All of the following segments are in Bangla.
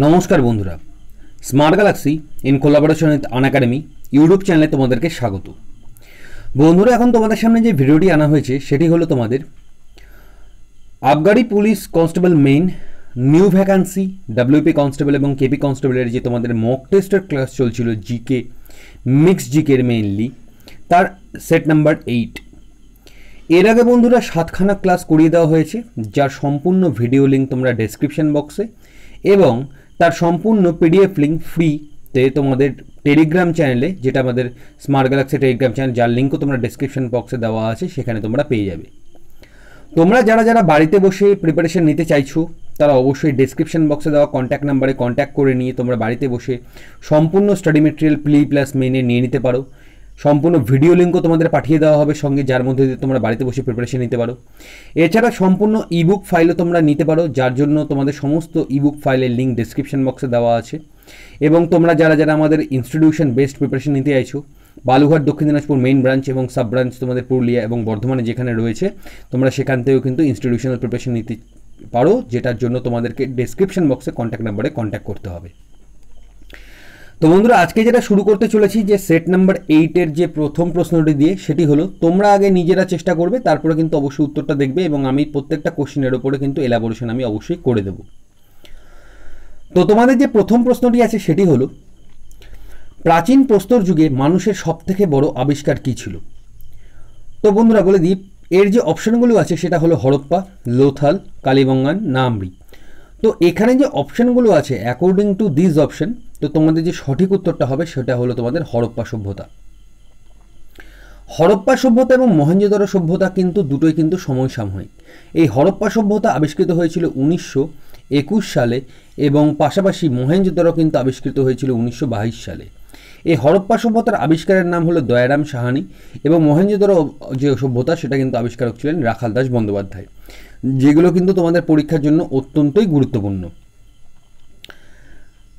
নমস্কার বন্ধুরা। Smart galaxy in collaboration with Unacademy YouTube চ্যানেলে তোমাদেরকে স্বাগত। বন্ধুরা, এখন তোমাদের সামনে যে ভিডিওটি আনা হয়েছে, সেটি হলো তোমাদের আবগারি police constable main new vacancy WP constable এবং কেপি কনস্টেবলের যে তোমাদের মক টেস্টের ক্লাস চলছিল জিকে মিক্স জিকের মেইনলি তার সেট নাম্বার এইট এর আগে বন্ধুরা সাতখানা ক্লাস করিয়ে দেওয়া হয়েছে, যার সম্পূর্ণ ভিডিও লিঙ্ক তোমরা ডেসক্রিপশন বক্সে এবং তার সম্পূর্ণ পিডিএফ লিঙ্ক ফ্রিতে তোমাদের টেলিগ্রাম চ্যানেলে যেটা আমাদের স্মার্ট গ্যালাক্সি টেলিগ্রাম চ্যানেল যার লিঙ্কও তোমরা ডেসক্রিপশন বক্সে দেওয়া আছে, সেখানে তোমরা পেয়ে যাবে। তোমরা যারা যারা বাড়িতে বসে প্রিপারেশন নিতে চাইছো, তারা অবশ্যই ডেসক্রিপশন বক্সে দেওয়া কন্ট্যাক্ট নাম্বারে কন্ট্যাক্ট করে নিয়ে তোমরা বাড়িতে বসে সম্পূর্ণ স্টাডি মেটেরিয়াল প্লি প্লাস মেনে নিয়ে নিতে পারো। সম্পূর্ণ ভিডিও লিঙ্কও তোমাদের পাঠিয়ে দেওয়া হবে সঙ্গে, যার মধ্যে দিয়ে তোমরা বাড়িতে বসে প্রিপারেশন নিতে পারো। এছাড়া সম্পূর্ণ ইবুক ফাইলও তোমরা নিতে পারো, যার জন্য তোমাদের সমস্ত ইবুক ফাইলের লিঙ্ক ডেসক্রিপশন বক্সে দেওয়া আছে। এবং তোমরা যারা যারা আমাদের ইনস্টিটিউশন বেসড প্রিপারেশন নিতে চাইছো বালুঘাট দক্ষিণ দিনাজপুর মেইন ব্রাঞ্চ এবং সাব ব্রাঞ্চ তোমাদের পুরুলিয়া এবং বর্ধমানে যেখানে রয়েছে, তোমরা সেখান থেকেও কিন্তু ইনস্টিটিউশনাল প্রিপারেশন নিতে পারো, যেটার জন্য তোমাদেরকে ডেসক্রিপশন বক্সে কন্ট্যাক্ট নাম্বারে কন্ট্যাক্ট করতে হবে। তো বন্ধুরা, আজকে যেটা শুরু করতে চলেছি যে সেট নাম্বার এইটের যে প্রথম প্রশ্নটি দিয়ে, সেটি হলো, তোমরা আগে নিজেরা চেষ্টা করবে, তারপরে কিন্তু অবশ্যই উত্তরটা দেখবে এবং আমি প্রত্যেকটা কোশ্চেনের ওপরে কিন্তু এলাবোরেশন আমি অবশ্যই করে দেব। তো তোমাদের যে প্রথম প্রশ্নটি আছে, সেটি হলো, প্রাচীন প্রস্তর যুগে মানুষের সবথেকে বড় আবিষ্কার কী ছিল? তো বন্ধুরা, বলে দিই, এর যে অপশনগুলো আছে, সেটা হলো হরপ্পা, লোথাল, কালীবঙ্গান নামরি তো এখানে যে অপশনগুলো আছে অ্যাকর্ডিং টু দিস অপশন তো তোমাদের যে সঠিক উত্তরটা হবে সেটা হলো তোমাদের হরপ্পা সভ্যতা। হরপ্পা সভ্যতা এবং মহেঞ্জোদারো সভ্যতা কিন্তু দুটোই কিন্তু সমসাময়িক। এই হরপ্পা সভ্যতা আবিষ্কৃত হয়েছিল উনিশশো একুশ সালে এবং পাশাপাশি মহেঞ্জোদারো কিন্তু আবিষ্কৃত হয়েছিল উনিশশো বাইশ সালে। এই হরপ্পা সভ্যতার আবিষ্কারের নাম হলো দয়ারাম সাহানি এবং মহেঞ্জোদারো যে সভ্যতা সেটা কিন্তু আবিষ্কারক ছিলেন রাখাল দাস বন্দ্যোপাধ্যায়, যেগুলো কিন্তু তোমাদের পরীক্ষার জন্য অত্যন্তই গুরুত্বপূর্ণ।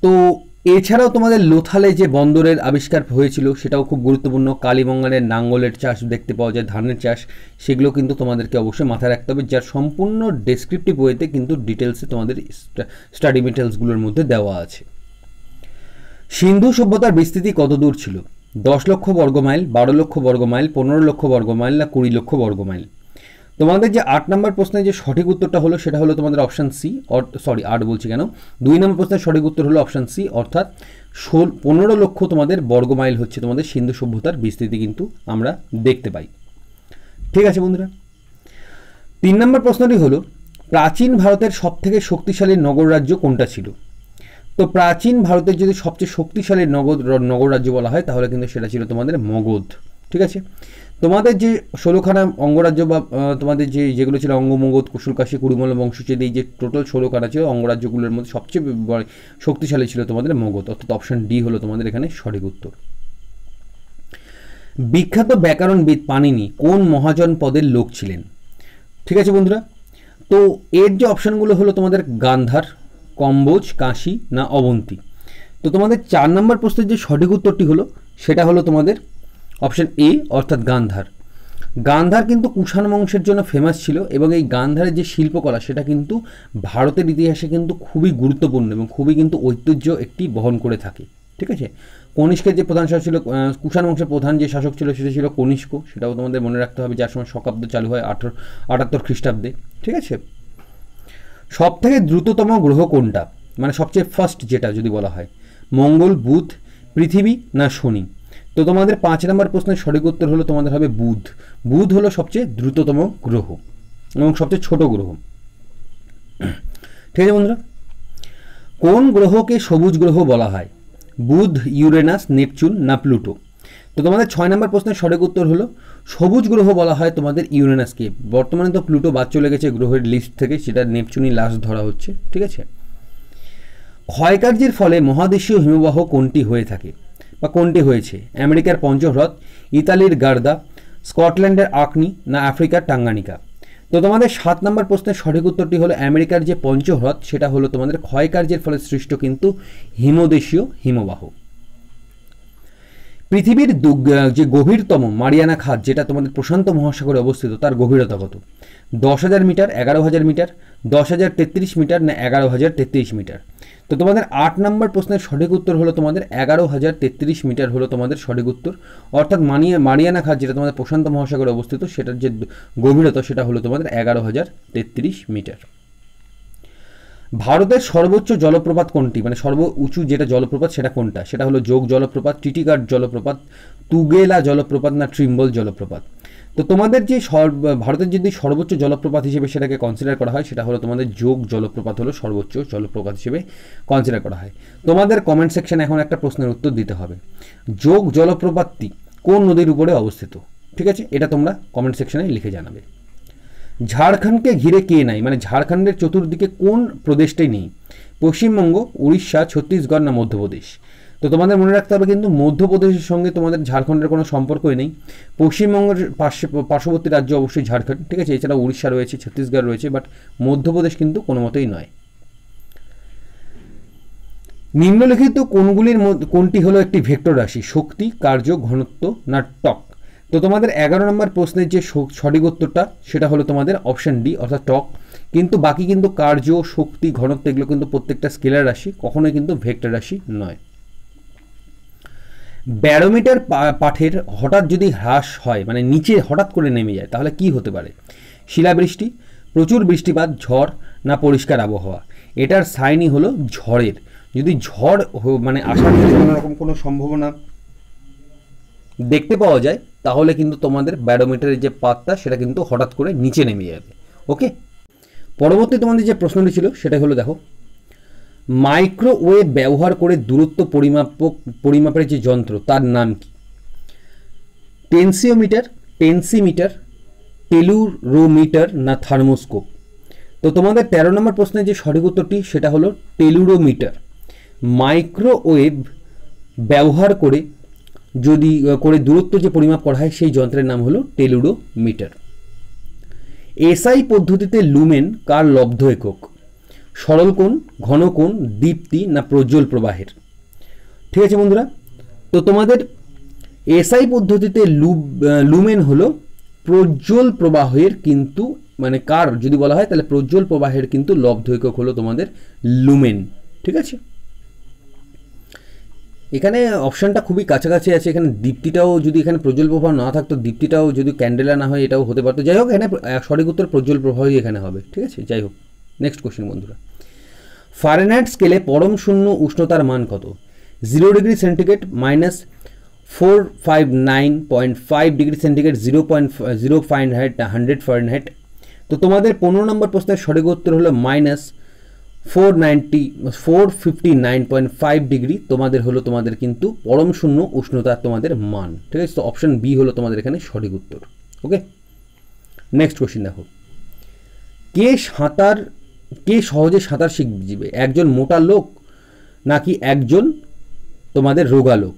তো এছাড়াও তোমাদের লোথালে যে বন্দরের আবিষ্কার হয়েছিল, সেটাও খুব গুরুত্বপূর্ণ। কালীবঙ্গানের নাঙ্গলের চাষ দেখতে পাওয়া যায়, ধানের চাষ। সেগুলো কিন্তু তোমাদেরকে অবশ্যই মাথায় রাখতে হবে, যার সম্পূর্ণ ডেসক্রিপটিভ ওয়েতে কিন্তু ডিটেলসে তোমাদের স্টাডি মেটেরিয়ালসগুলোর মধ্যে দেওয়া আছে। সিন্ধু সভ্যতার বিস্তৃতি কত দূর ছিল? দশ লক্ষ বর্গমাইল বারো লক্ষ বর্গমাইল পনেরো লক্ষ বর্গমাইল না কুড়ি লক্ষ বর্গমাইল তোমাদের যে আট নম্বর প্রশ্নের যে সঠিক উত্তরটা হলো, সেটা হলো তোমাদের অপশান সি সরি আট বলছি কেন? দুই নম্বর প্রশ্নের সঠিক উত্তর হলো অপশান সি অর্থাৎ ষোল, পনেরো লক্ষ তোমাদের বর্গমাইল হচ্ছে, তোমাদের সিন্ধু সভ্যতার বিস্তৃতি কিন্তু আমরা দেখতে পাই। ঠিক আছে বন্ধুরা? তিন নম্বর প্রশ্নটি হলো, প্রাচীন ভারতের সবথেকে শক্তিশালী নগর রাজ্য কোনটা ছিল? তো প্রাচীন ভারতের যদি সবচেয়ে শক্তিশালী নগদ নগর রাজ্য বলা হয়, তাহলে কিন্তু সেটা ছিল তোমাদের মগধ। ঠিক আছে? তোমাদের যে ষোলোখানা অঙ্গরাজ্য বা তোমাদের যে যেগুলো ছিল অঙ্গমগধ কুশলকাশী কুড়িমল, বংশোচ্ছেদ এই যে টোটাল ষোলোখানা ছিল, অঙ্গরাজ্যগুলোর মধ্যে সবচেয়ে শক্তিশালী ছিল তোমাদের মগধ। অর্থাৎ অপশন ডি হলো তোমাদের এখানে সঠিক উত্তর। বিখ্যাত ব্যাকরণবিদ পানিনি কোন মহাজন পদের লোক ছিলেন? ঠিক আছে বন্ধুরা? তো এর যে অপশানগুলো হলো তোমাদের গান্ধার, কম্বোজ, কাশি না অবন্তী। তো তোমাদের চার নম্বর প্রশ্নের যে সঠিক উত্তরটি হলো, সেটা হলো তোমাদের অপশন এ অর্থাৎ গান্ধার। গান্ধার কিন্তু কুষাণ বংশের জন্য ফেমাস ছিল এবং এই গান্ধারের যে শিল্পকলা সেটা কিন্তু ভারতের ইতিহাসে কিন্তু খুবই গুরুত্বপূর্ণ এবং খুবই কিন্তু ঐতিহ্য একটি বহন করে থাকে। ঠিক আছে? কনিষ্কের যে প্রধান শাসক ছিল কুষাণ বংশের প্রধান যে শাসক ছিল সেটা ছিল কনিষ্ক। সেটাও তোমাদের মনে রাখতে হবে যার সময় শকাব্দ চালু হয় আঠারো, আটাত্তর খ্রিস্টাব্দে। ঠিক আছে? সব থেকে দ্রুততম গ্রহ কোনটা? মানে সবচেয়ে ফার্স্ট যেটা যদি বলা হয়। মঙ্গল, বুধ, পৃথিবী না শনি? তো তোমাদের পাঁচ নম্বর প্রশ্নের সঠিক উত্তর হলো তোমাদের হবে বুধ। বুধ হলো সবচেয়ে দ্রুততম গ্রহ এবং সবচেয়ে ছোট গ্রহ। ঠিক আছে বন্ধুরা? কোন গ্রহকে সবুজ গ্রহ বলা হয়? বুধ, ইউরেনাস, নেপচুন না প্লুটো? তো তোমাদের ছয় নম্বর প্রশ্নের সঠিক উত্তর হলো সবুজ গ্রহ বলা হয় তোমাদের ইউরেনাসকে। বর্তমানে তো প্লুটো বাদ চলে গেছে গ্রহের লিস্ট থেকে, সেটা নেপচুনই লাস্ট ধরা হচ্ছে, ঠিক আছে? ক্ষয়কার্যের ফলে মহাদেশীয় হিমবাহ কোনটি হয়ে থাকে? বা কোনটি হয়েছে? আমেরিকার পঞ্চহ্রদ, ইতালির গার্দা, স্কটল্যান্ডের আকনি না আফ্রিকার টাঙ্গানিকা? তো তোমাদের সাত নম্বর প্রশ্নের সঠিক উত্তরটি হলো আমেরিকার যে পঞ্চহ্রদ, সেটা হলো তোমাদের ক্ষয়কার্যের ফলে সৃষ্ট কিন্তু হিমদেশীয় হিমবাহ। পৃথিবীর যে গভীরতম মারিয়ানা খাত, যেটা তোমাদের প্রশান্ত মহাসাগরে অবস্থিত, তার গভীরতা কত? দশ হাজার মিটার, এগারো হাজার মিটার, দশ হাজার তেত্রিশ মিটার না এগারো হাজার তেত্রিশ মিটার? তো তোমাদের আট নম্বর প্রশ্নের সঠিক উত্তর হলো তোমাদের এগারো হাজার তেত্রিশ মিটার হলো তোমাদের সঠিক উত্তর। অর্থাৎ মানিয়া মারিয়ানা খাত, যেটা তোমাদের প্রশান্ত মহাসাগরে অবস্থিত, সেটার যে গভীরতা, সেটা হলো তোমাদের এগারো হাজার তেত্রিশ মিটার। ভারতের সর্বোচ্চ জলপ্রপাত কোনটি? মানে সর্ব উঁচু যেটা জলপ্রপাত সেটা কোনটা? সেটা হলো যোগ জলপ্রপাত টিটিকাট জলপ্রপাত, তুগেলা জলপ্রপাত না ট্রিম্বল জলপ্রপাত। তো তোমাদের যে ভারতের যদি সর্বোচ্চ জলপ্রপাত হিসেবে সেটাকে কনসিডার করা হয়, সেটা হলো তোমাদের যোগ জলপ্রপাত হলো সর্বোচ্চ জলপ্রপাত হিসেবে কনসিডার করা হয়। তোমাদের কমেন্ট সেকশনে এখন একটা প্রশ্নের উত্তর দিতে হবে। যোগ জলপ্রপাতটি কোন নদীর উপরে অবস্থিত? ঠিক আছে? এটা তোমরা কমেন্ট সেকশনে লিখে জানাবে। ঝাড়খণ্ডকে ঘিরে কে নাই? মানে ঝাড়খণ্ডের চতুর্দিকে কোন প্রদেশটাই নেই? পশ্চিমবঙ্গ, উড়িষ্যা, ছত্তিশগড় না মধ্যপ্রদেশ? তো তোমাদের মনে রাখতে হবে কিন্তু মধ্যপ্রদেশের সঙ্গে তোমাদের ঝাড়খণ্ডের কোনো সম্পর্কই নেই। পশ্চিমবঙ্গের পার্শ্ব পার্শ্ববর্তী রাজ্য অবশ্যই ঝাড়খণ্ড, ঠিক আছে? এছাড়া উড়িষ্যা রয়েছে, ছত্তিশগড় রয়েছে বাট মধ্যপ্রদেশ কিন্তু কোনো মতেই নয়। নিম্নলিখিত কোনগুলির মধ্যে, কোনটি হলো একটি ভেক্টর রাশি? শক্তি, কার্য, ঘনত্ব না টক? তো তোমাদের এগারো নম্বর প্রশ্নের যে সঠিক উত্তরটা, সেটা হলো তোমাদের অপশন ডি অর্থাৎ টক। কিন্তু বাকি কিন্তু কার্য, শক্তি, ঘনত্ব এগুলো কিন্তু প্রত্যেকটা স্কেলার রাশি, কখনোই কিন্তু ভেক্টর রাশি নয়। ব্যারোমিটার পাঠের হঠাৎ যদি হ্রাস হয় মানে নিচে হঠাৎ করে নেমে যায়, তাহলে কি হতে পারে? শিলাবৃষ্টি, প্রচুর বৃষ্টিপাত, ঝড় না পরিষ্কার আবহাওয়া? এটার সাইনই হলো ঝড়ের। যদি ঝড় মানে আসার কোনো রকম কোনো সম্ভাবনা দেখতে পাওয়া যায়, তাহলে কিন্তু তোমাদের ব্যারোমিটারের যে পাতটা, সেটা কিন্তু হঠাৎ করে নিচে নেমে যাবে। ওকে? পরবর্তী তোমাদের যে প্রশ্নটি ছিল সেটা হলো দেখো, মাইক্রোওয়েভ ব্যবহার করে দূরত্ব পরিমাপক, পরিমাপের যে যন্ত্র, তার নাম কি? টেনসিওমিটার, টেনসিমিটার, টেলুরোমিটার না থার্মোস্কোপ? তো তোমাদের তেরো নম্বর প্রশ্নের যে সঠিক উত্তরটি, সেটা হলো টেলুরোমিটার। মাইক্রোওয়েভ ব্যবহার করে যদি করে দূরত্ব যে পরিমাপ করা হয়, সেই যন্ত্রের নাম হলো টেলুরোমিটার এসআই পদ্ধতিতে লুমেন কার লব্ধ একক? সরল কোণ, ঘন কোণ, দীপ্তি না প্রজ্জ্বল প্রবাহের? ঠিক আছে বন্ধুরা? তো তোমাদের এসআই পদ্ধতিতে লু লুমেন হলো প্রজ্জ্বল প্রবাহের কিন্তু মানে কার যদি বলা হয়, তাহলে প্রজ্জ্বল প্রবাহের কিন্তু লব্ধ একক হলো তোমাদের লুমেন। ঠিক আছে? এখানে অপশনটা খুবই কাছাকাছি আছে, এখানে দীপ্তিটাও যদি এখানে প্রজ্বল প্রভাব না থাকতো, দীপ্তিটাও যদি ক্যান্ডেলা না হয় এটাও হতে পারতো। যাই হোক, এখানে সঠিক উত্তর প্রজ্জ্বল প্রবাহই এখানে হবে, ঠিক আছে? যাই হোক নেক্সট কোশ্চেন বন্ধুরা। ফারেনহাইট স্কেলে পরম শূন্য উষ্ণতার মান কত? Zero degree centigrade minus four five nine point five degree centigrade zero point zero Fahrenheit hundred Fahrenheit তো তোমাদের পনেরো নম্বর প্রশ্নের সঠিক উত্তর হলো minus four ninety, four fifty nine point five degree তোমাদের হলো তোমাদের কিন্তু পরম শূন্য উষ্ণতার তোমাদের মান। ঠিক আছে? তো অপশন বি হলো তোমাদের এখানে সঠিক উত্তর। ওকে নেক্সট কোশ্চেন দেখো। কে সাঁতার, কে সহজে সাঁতার শিখবে? একজন মোটা লোক নাকি একজন তোমাদের রোগা লোক?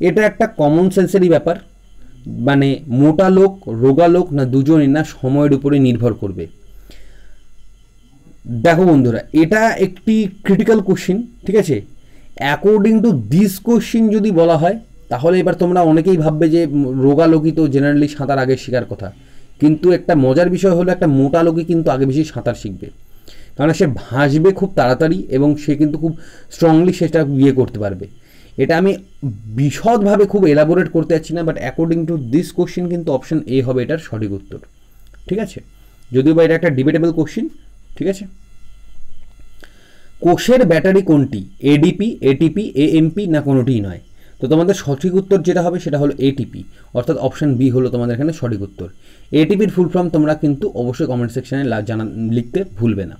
এটা একটা কমন সেন্সেরই ব্যাপার। মানে মোটা লোক, রোগা লোক না দুজনই না সময়ের উপরে নির্ভর করবে। দেখো বন্ধুরা, এটা একটি ক্রিটিক্যাল কোশ্চিন ঠিক আছে? অ্যাকর্ডিং টু দিস কোশ্চিন যদি বলা হয়, তাহলে এবার তোমরা অনেকেই ভাববে যে রোগা লোকই তো জেনারেলি সাঁতার আগে শেখার কথা। কিন্তু একটা মজার বিষয় হলো একটা মোটা লোকই কিন্তু আগে বেশি সাঁতার শিখবে। কারণ সে ভাসবে খুব তাড়াতাড়ি এবং সে কিন্তু খুব স্ট্রংলি সেটা ইয়ে করতে পারবে। এটা আমি বিশদভাবে খুব এলাবোরেট করতে যাচ্ছি না but according to this question কিন্তু অপশন এ হবে এটার সঠিক উত্তর। ঠিক আছে? যদিও বা এটা একটা ডিবেটেবল কোশ্চিন ঠিক আছে? কোষের ব্যাটারি কোনটি? এডিপি এটিপি এএমপি না কোনোটিই নয়? তো তোমাদের সঠিক উত্তর যেটা হবে সেটা হলো এটিপি অর্থাৎ অপশান বি হলো তোমাদের এখানে সঠিক উত্তর। এটিপির ফুল ফর্ম তোমরা কিন্তু অবশ্যই কমেন্ট সেকশনে জানা লিখতে ভুলবে না।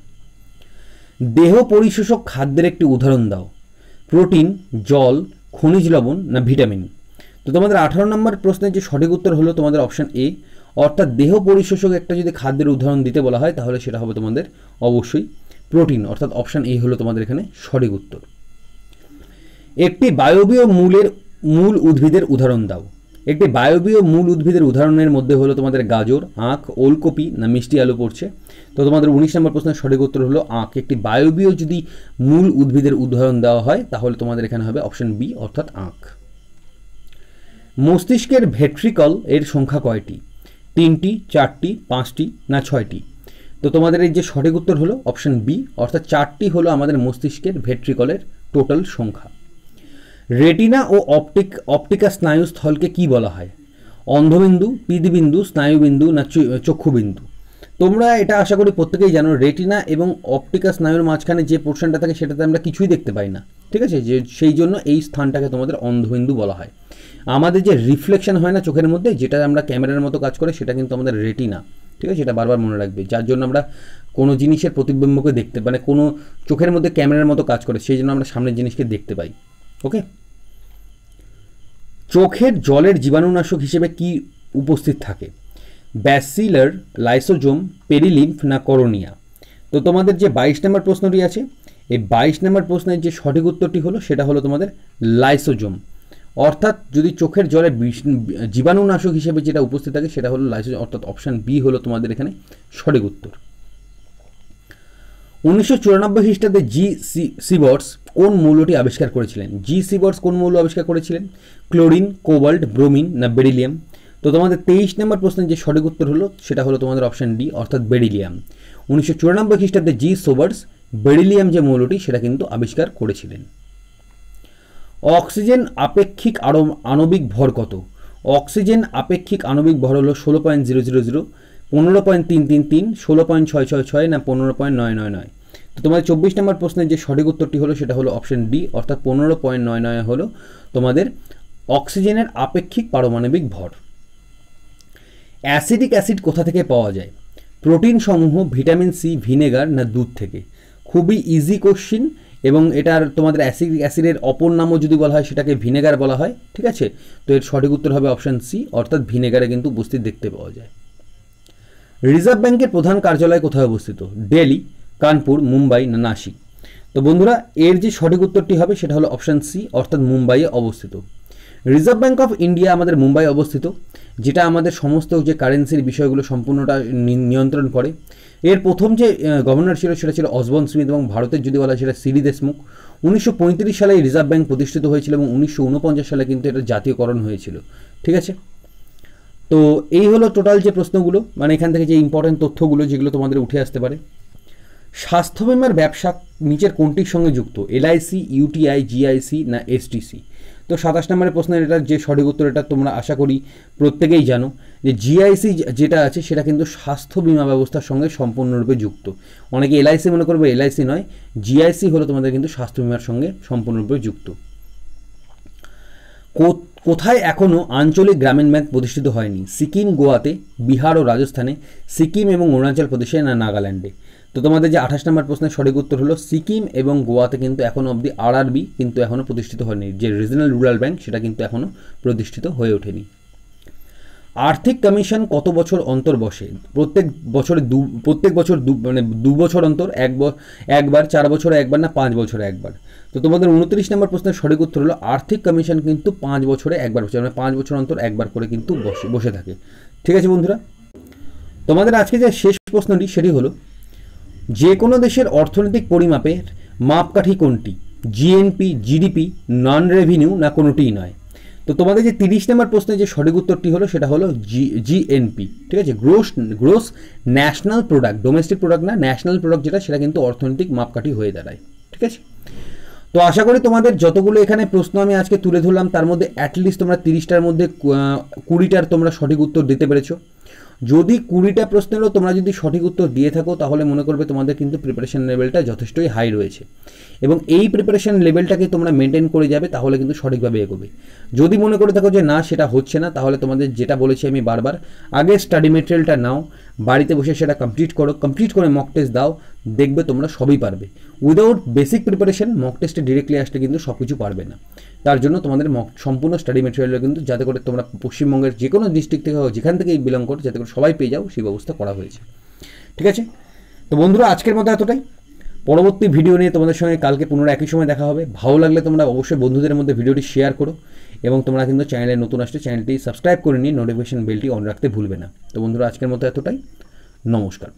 দেহ পরিশোষক খাদ্যের একটি উদাহরণ দাও। প্রোটিন, জল, খনিজ লবণ না ভিটামিন? তো তোমাদের আঠারো নম্বর প্রশ্নের যে সঠিক উত্তর হলো তোমাদের অপশান এ অর্থাৎ দেহ পরিশোষক একটা যদি খাদ্যের উদাহরণ দিতে বলা হয়, তাহলে সেটা হবে তোমাদের অবশ্যই প্রোটিন অর্থাৎ অপশান এই হলো তোমাদের এখানে সঠিক উত্তর। একটি বায়বীয় মূলের মূল উদ্ভিদের উদাহরণ দাও। একটি বায়বীয় মূল উদ্ভিদের উদাহরণের মধ্যে হলো তোমাদের গাজর, আখ, ওলকপি, না মিষ্টি আলু পড়ছে। তো তোমাদের উনিশ নম্বর প্রশ্নের সঠিক উত্তর হলো আখ। একটি বায়বীয় যদি মূল উদ্ভিদের উদাহরণ দেওয়া হয়, তাহলে তোমাদের এখানে হবে অপশন বি অর্থাৎ আখ। মস্তিষ্কের ভেট্রিকল এর সংখ্যা কয়টি? তিনটি, চারটি, পাঁচটি না ছয়টি? তো তোমাদের এই যে সঠিক উত্তর হলো অপশন বি, অর্থাৎ চারটি হলো আমাদের মস্তিষ্কের ভেট্রিকলের টোটাল সংখ্যা। রেটিনা ও অপটিক, অপটিকা স্নায়ুস্থলকে কি বলা হয়? অন্ধবিন্দু, পিদিবিন্দু, স্নায়ুবিন্দু না চক্ষুবিন্দু? তোমরা এটা আশা করি প্রত্যেকেই জানো, রেটিনা এবং অপটিকা স্নায়ুর মাঝখানে যে পোর্শনটা থাকে সেটাতে আমরা কিছুই দেখতে পাই না। ঠিক আছে? যে, সেই জন্য এই স্থানটাকে তোমাদের অন্ধবিন্দু বলা হয়। আমাদের যে রিফ্লেকশন হয় না চোখের মধ্যে, যেটা আমরা ক্যামেরার মতো কাজ করে, সেটা কিন্তু আমাদের রেটিনা ঠিক আছে? সেটা বারবার মনে রাখবে। যার জন্য আমরা কোনো জিনিসের প্রতিবিম্বকে দেখতে মানে কোনো চোখের মধ্যে ক্যামেরার মতো কাজ করে, সেই জন্য আমরা সামনের জিনিসকে দেখতে পাই ওকে চোখের জলের জীবাণুনাশক হিসেবে কি উপস্থিত থাকে? ব্যাসিলার, লাইসোজোম, পেরিলিম্ফ না করোনিয়া? তো তোমাদের যে বাইশ নম্বর প্রশ্নটি আছে, এই বাইশ নম্বর প্রশ্নের যে সঠিক উত্তরটি হলো, সেটা হলো তোমাদের লাইসোজোম। অর্থাৎ যদি চোখের জলে জীবাণুনাশক হিসেবে যেটা উপস্থিত থাকে সেটা হলো লাইসোজোম, অর্থাৎ অপশান বি হলো তোমাদের এখানে সঠিক উত্তর। উনিশশো চুরানব্বই খ্রিস্টাব্দে জি সি, সিবর্স কোন মৌলটি আবিষ্কার করেছিলেন? জি সিবর্স কোন মৌল আবিষ্কার করেছিলেন? ক্লোরিন, কোবাল্ট, ব্রোমিন না বেরিলিয়াম? তো তোমাদের তেইশ নম্বর প্রশ্নের যে সঠিক উত্তর হলো সেটা হলো তোমাদের অপশন ডি, অর্থাৎ বেরিলিয়াম। উনিশশো চুরানব্বই খ্রিস্টাব্দে জি সোবার্স বেরিলিয়াম যে মৌলটি সেটা কিন্তু আবিষ্কার করেছিলেন। অক্সিজেন আপেক্ষিক আরও আণবিক ভর কত? অক্সিজেন আপেক্ষিক আণবিক ভর হলো ষোলো পয়েন্ট জিরো জিরো জিরো, পনেরো পয়েন্ট তিন তিন তিন, ষোলো পয়েন্ট ছয় ছয় ছয় না পনেরো পয়েন্ট নয় নয় নয়। তো তোমাদের চব্বিশ নম্বর প্রশ্নের যে সঠিক উত্তরটি হলো সেটা হলো অপশন ডি, অর্থাৎ পনেরো পয়েন্ট নয় নয় হলো তোমাদের অক্সিজেনের আপেক্ষিক পারমাণবিক ভর। অ্যাসিডিক অ্যাসিড কোথা থেকে পাওয়া যায়? প্রোটিন সমূহ ভিটামিন সি, ভিনেগার না দুধ থেকে? খুবই ইজি কোশ্চিন এবং এটার তোমাদের অ্যাসিডিক অ্যাসিডের অপর নামও যদি বলা হয়, সেটাকে ভিনেগার বলা হয়, ঠিক আছে? তো এর সঠিক উত্তর হবে অপশান সি, অর্থাৎ ভিনেগারে কিন্তু উপস্থিত দেখতে পাওয়া যায়। রিজার্ভ ব্যাংকের প্রধান কার্যালয় কোথায় অবস্থিত? দিল্লি কানপুর, মুম্বাই না নাসিক? তো বন্ধুরা, এর যে সঠিক উত্তরটি হবে, সেটা হলো অপশান সি, অর্থাৎ মুম্বাইয়ে অবস্থিত। রিজার্ভ ব্যাঙ্ক অফ ইন্ডিয়া আমাদের মুম্বাই অবস্থিত, যেটা আমাদের সমস্ত যে কারেন্সির বিষয়গুলো সম্পূর্ণটা নিয়ন্ত্রণ করে। এর প্রথম যে গভর্নর ছিল সেটা ছিল অসবন স্মিথ এবং ভারতের যদি বলা সেটা সিরি দেশমুখ উনিশশো পঁয়ত্রিশ সালে রিজার্ভ ব্যাঙ্ক প্রতিষ্ঠিত হয়েছিল এবং উনিশশো উনপঞ্চাশ সালে কিন্তু এটা জাতীয়করণ হয়েছিল। ঠিক আছে? তো এই হলো টোটাল যে প্রশ্নগুলো মানে এখান থেকে যে ইম্পর্টেন্ট তথ্যগুলো যেগুলো তোমাদের উঠে আসতে পারে। স্বাস্থ্য বিমার ব্যবসা নিচের কোনটির সঙ্গে যুক্ত? এলআইসি ইউটিআই জিআইসি না এসটিসি তো সাতাশ নম্বরের প্রশ্নের এটা যে সঠিক উত্তর, এটা তোমরা আশা করি প্রত্যেকেই জানো যে জিআইসি যেটা আছে সেটা কিন্তু স্বাস্থ্য বিমা ব্যবস্থার সঙ্গে সম্পূর্ণরূপে যুক্ত। অনেকে এলআইসি মনে করবে এলআইসি নয় জিআইসি হলো তোমাদের কিন্তু স্বাস্থ্য বিমার সঙ্গে সম্পূর্ণরূপে যুক্ত। কোথায় এখনও আঞ্চলিক গ্রামীণ ব্যাংক প্রতিষ্ঠিত হয়নি? সিকিম, গোয়াতে, বিহার ও রাজস্থানে, সিকিম এবং অরুণাচল প্রদেশে না নাগাল্যান্ডে? তো তোমাদের যে আঠাশ নম্বর প্রশ্নের সঠিক উত্তর হলো সিকিম এবং গোয়াতে কিন্তু এখনও অবধি আরআরবি কিন্তু এখনও প্রতিষ্ঠিত হয়নি। যে রিজনাল রুরাল ব্যাংক সেটা কিন্তু এখনও প্রতিষ্ঠিত হয়ে ওঠেনি। আর্থিক কমিশন কত বছর অন্তর বসে? প্রত্যেক বছরে দু, প্রত্যেক বছর দু মানে দু বছর অন্তর, এক একবার, চার বছরে একবার না পাঁচ বছরে একবার? তো তোমাদের উনত্রিশ নম্বর প্রশ্নের সঠিক উত্তর হলো আর্থিক কমিশন কিন্তু পাঁচ বছরে একবার বসে মানে পাঁচ বছর অন্তর একবার করে কিন্তু বসে বসে থাকে। ঠিক আছে বন্ধুরা? তোমাদের আজকে যে শেষ প্রশ্নটি সেটি হলো যে কোনো দেশের অর্থনৈতিক পরিমাপের মাপকাঠি কোনটি? জিএনপি জিডিপি নন রেভিনিউ না কোনোটিই নয়। তো তোমাদের যে তিরিশ নম্বর প্রশ্নের যে সঠিক উত্তরটি হলো সেটা হলো জি জিএনপি ঠিক আছে? Gross gross national product domestic product না ন্যাশনাল প্রোডাক্ট যেটা, সেটা কিন্তু অর্থনৈতিক মাপকাঠি হয়ে দাঁড়ায়, ঠিক আছে? তো আশা করি তোমাদের যতগুলো এখানে প্রশ্ন আমি আজকে তুলে ধরলাম, তার মধ্যে অ্যাটলিস্ট তোমরা তিরিশটার মধ্যে কুড়িটার তোমরা সঠিক উত্তর দিতে পেরেছ। যদি কুড়িটা প্রশ্নেরও তোমরা যদি সঠিক উত্তর দিয়ে থাকো, তাহলে মনে করবে তোমাদের কিন্তু প্রিপারেশন লেভেলটা যথেষ্টই হাই রয়েছে। এবং এই প্রিপারেশন লেভেলটাকে তোমরা মেনটেন করে যাবে, তাহলে কিন্তু সঠিকভাবে এগোবে। যদি মনে করে থাকো যে না, সেটা হচ্ছে না, তাহলে তোমাদের যেটা বলেছি আমি বারবার, আগে স্টাডি মেটেরিয়ালটা নাও, বাড়িতে বসে সেটা কমপ্লিট করো কমপ্লিট করে মক টেস্ট দাও, দেখবে তোমরা সবই পারবে। উইদাউট বেসিক প্রিপারেশন মক টেস্টে ডিরেক্টলি আসলে কিন্তু সব কিছু পারবে না। তার জন্য তোমাদের মক সম্পূর্ণ স্টাডি মেটেরিয়াল কিন্তু যাতে করে তোমরা পশ্চিমবঙ্গের যে কোনো ডিস্ট্রিক্ট থেকে যেখান থেকেই বিলং করো, যাতে করে সবাই পেয়ে যাও, সেই ব্যবস্থা করা হয়েছে। ঠিক আছে? তো বন্ধুরা, আজকের মতো এতটাই। পরবর্তী ভিডিও নিয়ে তোমাদের সঙ্গে কালকে পুনরায় একই সময় দেখা হবে। ভালো লাগলে তোমরা অবশ্যই বন্ধুদের মধ্যে ভিডিওটি শেয়ার করো এবং তোমরা কিন্তু চ্যানেলে নতুন আসলে চ্যানেলটি সাবস্ক্রাইব করে নিয়ে নোটিফিকেশন বেলটি অন রাখতে ভুলবে না। তো বন্ধুরা, আজকের মতো এতটাই। নমস্কার।